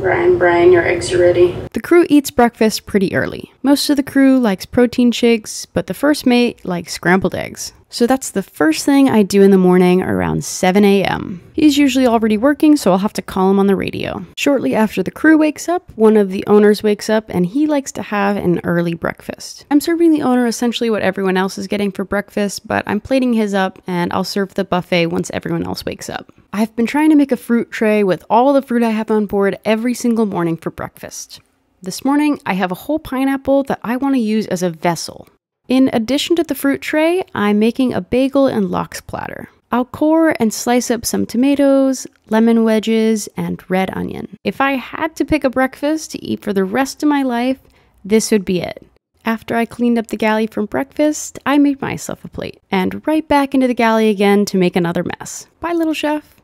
Brian, Brian, your eggs are ready. The crew eats breakfast pretty early. Most of the crew likes protein shakes, but the first mate likes scrambled eggs. So that's the first thing I do in the morning around 7 a.m. He's usually already working, so I'll have to call him on the radio. Shortly after the crew wakes up, one of the owners wakes up and he likes to have an early breakfast. I'm serving the owner essentially what everyone else is getting for breakfast, but I'm plating his up and I'll serve the buffet once everyone else wakes up. I've been trying to make a fruit tray with all the fruit I have on board every single morning for breakfast. This morning, I have a whole pineapple that I want to use as a vessel. In addition to the fruit tray, I'm making a bagel and lox platter. I'll core and slice up some tomatoes, lemon wedges, and red onion. If I had to pick a breakfast to eat for the rest of my life, this would be it. After I cleaned up the galley from breakfast, I made myself a plate, and right back into the galley again to make another mess. Bye, little chef.